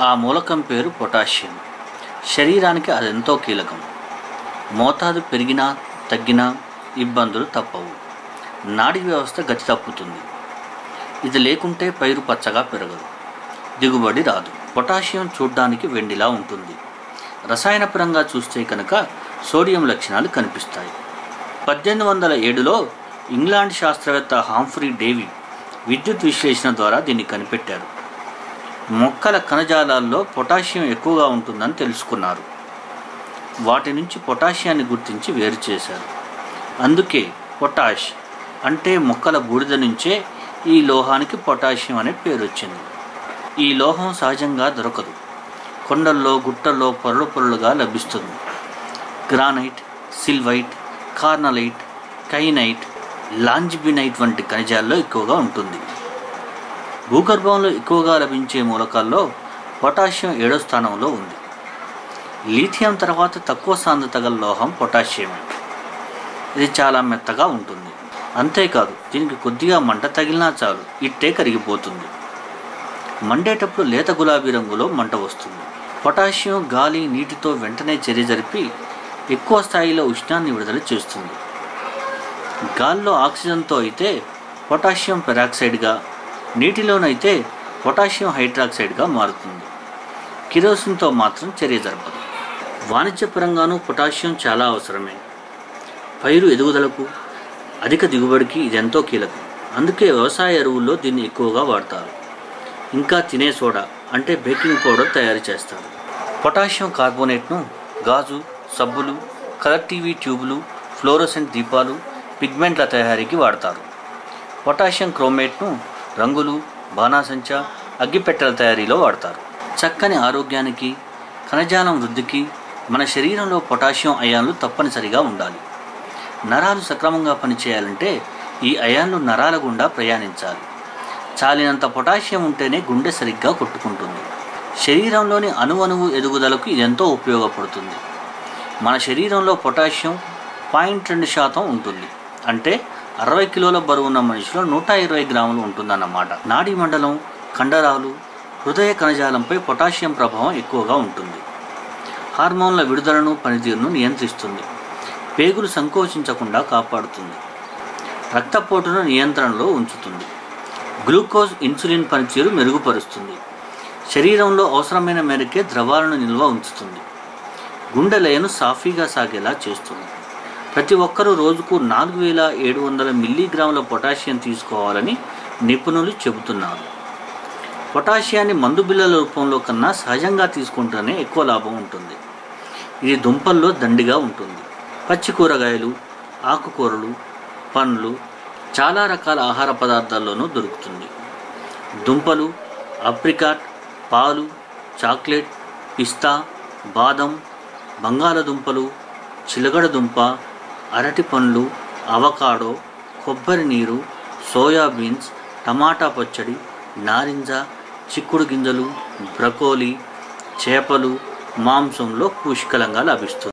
ఆ మూలకం పేరు పొటాషియం. శరీరానికి అదెంతో కీలకం. మోతాదు పెరిగినా తగ్గినా ఇబ్బందులు తప్పవు. నాడీ వ్యవస్థ గతి తప్పుతుంది. ఇది లేకుంటే పైరు పచ్చగా పెరగదు. దిగుబడి రాదు. పొటాషియం చూడ్డానికి వెండిలా ఉంటుంది. రసాయనపరంగా చూస్తే కనుక సోడియం లక్షణాలు కనిపిస్తాయి. పద్దెనిమిది వందల ఏడులో ఇంగ్లాండ్ శాస్త్రవేత్త హాంఫ్రీ డేవి విద్యుత్ విశ్లేషణ ద్వారా దీన్ని కనిపెట్టారు. మొక్కల కణజాలాల్లో పొటాషియం ఎక్కువగా ఉంటుందని తెలుసుకున్నారు. వాటి నుంచి పొటాషియాన్ని గుర్తించి వేరు చేశారు. అందుకే పొటాష్ అంటే మొక్కల బూడిద నుంచే ఈ లోహానికి పొటాషియం అనే పేరు వచ్చింది. ఈ లోహం సహజంగా దొరకదు. కొండల్లో గుట్టల్లో పొరలు పొరలుగా లభిస్తుంది. Granite sylvite carnallite kyanite langbeinite వంటి ఖనిజాల్లో ఎక్కువగా ఉంటుంది. భూగర్భంలో ఎక్కువగా లభించే మూలకాల్లో పొటాషియం ఏడో స్థానంలో ఉంది. లీథియం తర్వాత తక్కువ సాంద్రత గల లోహం పొటాషియమే. ఇది చాలా మెత్తగా ఉంటుంది. అంతేకాదు దీనికి కొద్దిగా మంట తగిలినా చాలు ఇట్టే కరిగిపోతుంది. మండేటప్పుడు లేత గులాబీ రంగులో మంట వస్తుంది. పొటాషియం గాలి నీటితో వెంటనే చర్య జరిపి ఎక్కువ స్థాయిలో ఉష్ణాన్ని విడుదల చేస్తుంది. గాల్లో ఆక్సిజన్తో అయితే పొటాషియం పెరాక్సైడ్గా నీటిలోనైతే పొటాషియం హైడ్రాక్సైడ్గా మారుతుంది. కిరోసిన్తో మాత్రం చర్య జరపదు. వాణిజ్యపరంగానూ పొటాషియం చాలా అవసరమే. పైరు ఎదుగుదలకు అధిక దిగుబడికి ఇదెంతో కీలకం. అందుకే వ్యవసాయ ఎరువుల్లో దీన్ని ఎక్కువగా వాడతారు. ఇంకా తినే సోడా అంటే బేకింగ్ పౌడర్ తయారు చేస్తారు. పొటాషియం కార్బోనేట్ను గాజు సబ్బులు కలర్ టీవీ ట్యూబులు ఫ్లోరోసెంట్ దీపాలు పిగ్మెంట్ల తయారీకి వాడతారు. పొటాషియం క్రోమేట్ను రంగులు బాణాసంచా అగ్గిపెట్టెల తయారీలో వాడతారు. చక్కని ఆరోగ్యానికి కణజాలం వృద్ధికి మన శరీరంలో పొటాషియం అయాన్లు తప్పనిసరిగా ఉండాలి. నరాలు సక్రమంగా పనిచేయాలంటే ఈ అయాన్లు నరాల గుండా ప్రయాణించాలి. చాలినంత పొటాషియం ఉంటేనే గుండె సరిగ్గా కొట్టుకుంటుంది. శరీరంలోని అణువణువు ఎదుగుదలకు ఎంతో ఉపయోగపడుతుంది. మన శరీరంలో పొటాషియం పాయింట్ రెండు శాతం ఉంటుంది. అంటే అరవై కిలోల బరువు ఉన్న మనిషిలో నూట ఇరవై గ్రాములు ఉంటుందన్నమాట. నాడీ మండలం కండరాలు హృదయ కణజాలంపై పొటాషియం ప్రభావం ఎక్కువగా ఉంటుంది. హార్మోన్ల విడుదలను పనితీరును నియంత్రిస్తుంది. పేగులు సంకోచించకుండా కాపాడుతుంది. రక్తపోటును నియంత్రణలో ఉంచుతుంది. గ్లూకోజ్ ఇన్సులిన్ పనితీరు మెరుగుపరుస్తుంది. శరీరంలో అవసరమైన మేరకే ద్రవాలను నిల్వ ఉంచుతుంది. గుండె లయను సాఫీగా సాగేలా చేస్తుంది. ప్రతి ఒక్కరూ రోజుకు నాలుగు వేల ఏడు వందల మిల్లీగ్రాముల పొటాషియం తీసుకోవాలని నిపుణులు చెబుతున్నారు. పొటాషియాన్ని మందు బిళ్ళల రూపంలో కన్నా సహజంగా తీసుకుంటేనే ఎక్కువ లాభం ఉంటుంది. ఇది దుంపల్లో దండిగా ఉంటుంది. పచ్చి కూరగాయలు ఆకుకూరలు పండ్లు చాలా రకాల ఆహార పదార్థాల్లోనూ దొరుకుతుంది. దుంపలు అప్రికాట్ పాలు చాక్లెట్ పిస్తా బాదం బంగాళదుంపలు చిలగడ దుంప అరటి పండ్లు అవకాడో కొబ్బరి నీరు సోయాబీన్స్ టమాటా పచ్చడి నారింజ చిక్కుడు గింజలు బ్రకోలీ చేపలు మాంసంలో పుష్కలంగా లభిస్తుంది.